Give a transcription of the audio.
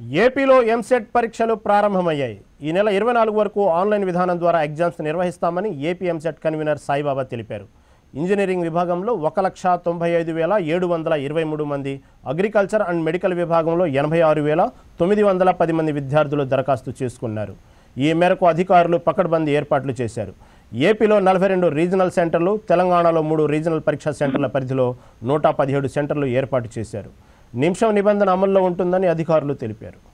ఏపీలో ఎంసెట్ పరీక్షలు ప్రారంభమయ్యాయి. ఈ నెల ఇరవై నాలుగు వరకు ఆన్లైన్ విధానం ద్వారా ఎగ్జామ్స్ నిర్వహిస్తామని ఏపీ ఎంసెట్ కన్వీనర్ సాయిబాబా తెలిపారు. ఇంజనీరింగ్ విభాగంలో ఒక లక్ష తొంభై ఐదు వేల ఏడు వందల ఇరవై మూడు మంది అగ్రికల్చర్ అండ్ మెడికల్ విభాగంలో ఎనభై ఆరు వేల తొమ్మిది వందల పది మంది విద్యార్థులు దరఖాస్తు చేసుకున్నారు. ఈ మేరకు అధికారులు పకడ్బందీ ఏర్పాట్లు చేశారు. ఏపీలో నలభై రెండు రీజనల్ సెంటర్లు తెలంగాణలో మూడు రీజనల్ పరీక్షా సెంటర్ల పరిధిలో నూట పదిహేడు సెంటర్లు ఏర్పాటు చేశారు. నిమిషం నిబంధన అమల్లో ఉంటుందని అధికారులు తెలిపారు.